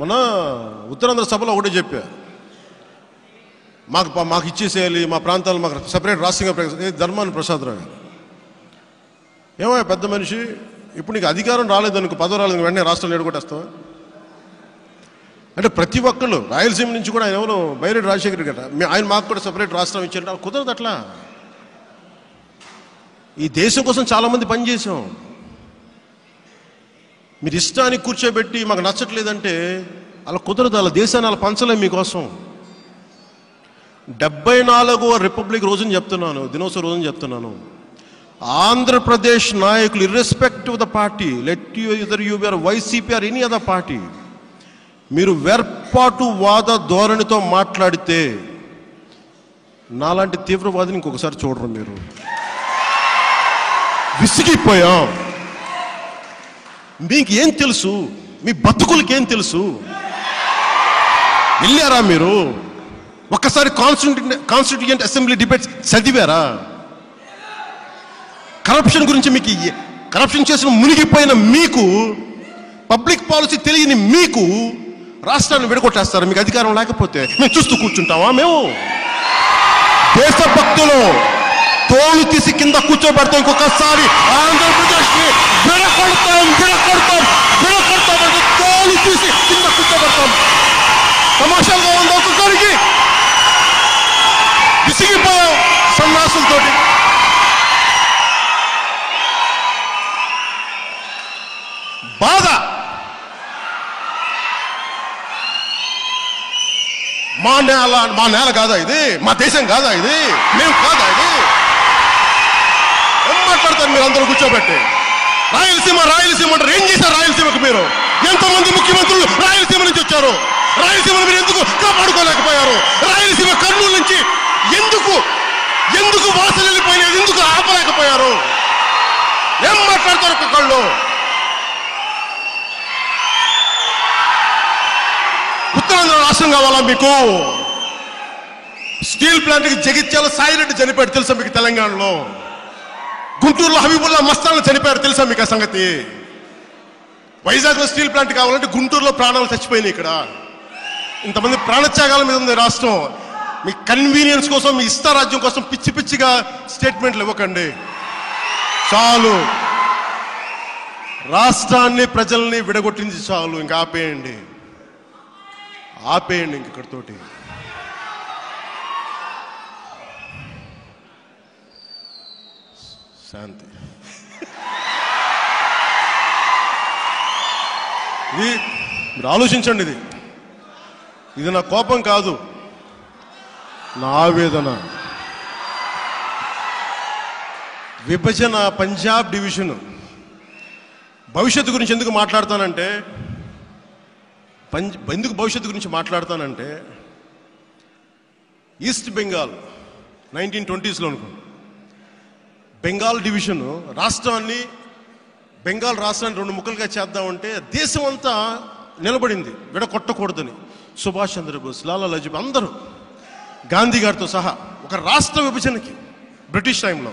మొన్న ఉత్తరాంధ్ర సభలో ఒకటే చెప్పా. మాకు మాకు ఇచ్చేసేయాలి మా ప్రాంతాలు మాకు సపరేట్ రాష్ట్రంగా ప్రకటి- ఏ ధర్మాన్ని ప్రసాద్ రావు గారు. ఏమో పెద్ద మనిషి ఇప్పుడు నీకు అధికారం రాలేదనుకో పదవి రాలేదు వెంటనే రాష్ట్రాలు ఎడగొట్టేస్తావా అంటే ప్రతి ఒక్కళ్ళు రాయలసీమ నుంచి కూడా ఆయన ఎవరు? బైరెడ్డి రాజశేఖర్ గట ఆయన మాకు కూడా సపరేట్ రాష్ట్రం ఇచ్చారు కుదరదు అట్లా. ఈ దేశం కోసం చాలామంది పనిచేసాం మీరు ఇష్టానికి కూర్చోబెట్టి మాకు నచ్చట్లేదంటే అలా కుదరదు అలా దేశాన్ని అలా పంచలేం మీకోసం. డెబ్బై నాలుగవ రిపబ్లిక్ రోజుని చెప్తున్నాను దినోత్సవ రోజుని చెప్తున్నాను. ఆంధ్రప్రదేశ్ నాయకులు irrespective the party let you either you are YCP or any other party మీరు వేర్పాటు వాద ధోరణితో మాట్లాడితే నాలాంటి తీవ్రవాదిని ఇంకొకసారి చూడరు మీరు. విసిగిపోయాం. మీకు ఏం తెలుసు? మీ బతుకులకి ఏం తెలుసు? వెళ్ళారా మీరు? ఒక్కసారి కాన్స్టిట్యూంట్ కాన్స్టిట్యూయెంట్ అసెంబ్లీ డిబేట్స్ చదివారా? కరప్షన్ గురించి మీకు కరప్షన్ చేసిన మునిగిపోయిన మీకు పబ్లిక్ పాలసీ తెలియని మీకు రాష్ట్రాన్ని విడగొట్టేస్తారు. మీకు అధికారం లేకపోతే మేము చూస్తూ కూర్చుంటామా మేము? దేశభక్తులు! తోలు తీసి కింద కూర్చోబెడతాం ఇంకొకసారి ఆంధ్రప్రదేశ్ని విడకొడతాం విడకొడతాం విడకొడతాం అంటే తోలు తీసి కింద కూర్చోబెడతాం. తమాషాలుగా ఉంది ఒక్కొక్కరికి విసిగిపోయాం సన్నాసులతో బాధ. మా నేల మా నేల కాదా ఇది? మా దేశం కాదా ఇది? మేము కాదా ఇది? మాట్లాడతారు మీరు అందరూ కూర్చోబెట్టి. రాయలసీమ రాయలసీమ అంటారు. ఏం చేశారు రాయలసీమకు మీరు? ఎంతమంది ముఖ్యమంత్రులు రాయలసీమ నుంచి వచ్చారు. రాయలసీమను మీరు ఎందుకు కాపాడుకోలేకపోయారు? రాయలసీమ కర్నూలు నుంచి ఎందుకు ఎందుకు వాసన వెళ్ళిపోయినారు ఎందుకు ఆపలేకపోయారు? ఏం మాట్లాడతారు ఒక్కొక్కళ్ళు ఉత్తరాంధ్ర రాష్ట్రం కావాలా మీకు? స్టీల్ ప్లాంట్కి జగిత్యాల సాయిరెడ్డి చనిపోయాడు తెలుసా మీకు తెలంగాణలో? గుంటూరులో హబీబుల్లా మస్తాన్లు చనిపోయారు. తెలుసా మీకు ఆ సంగతి? వైజాగ్లో స్టీల్ ప్లాంట్ కావాలంటే గుంటూరులో ప్రాణాలు చచ్చిపోయినాయి ఇక్కడ. ఇంతమంది ప్రాణత్యాగాల మీద ఉంది రాష్ట్రం. మీ కన్వీనియన్స్ కోసం మీ ఇష్టారాజ్యం కోసం పిచ్చి పిచ్చిగా స్టేట్మెంట్లు ఇవ్వకండి. చాలు. రాష్ట్రాన్ని ప్రజల్ని విడగొట్టింది చాలు. ఇంకా ఆపేయండి. ఆపేయండి ఇంక ఇక్కడితోటి. శాంతి ఇది మీరు ఆలోచించండి ఇది. ఇది నా కోపం కాదు. నా ఆవేదన. విభజన పంజాబ్ డివిజన్. భవిష్యత్తు గురించి ఎందుకు మాట్లాడతానంటే పంజ్ ఎందుకు భవిష్యత్తు గురించి మాట్లాడతానంటే ఈస్ట్ బెంగాల్ నైన్టీన్ ట్వంటీస్లో అనుకోండి. బెంగాల్ డివిజన్ రాష్ట్రాన్ని బెంగాల్ రాష్ట్రాన్ని రెండు ముక్కలుగా చేద్దామంటే దేశం అంతా నిలబడింది విడగొట్టకూడదని. సుభాష్ చంద్రబోస్ లాలా లజపతి అందరూ గాంధీ గారితో సహా ఒక రాష్ట్ర విభజనకి బ్రిటిష్ టైంలో.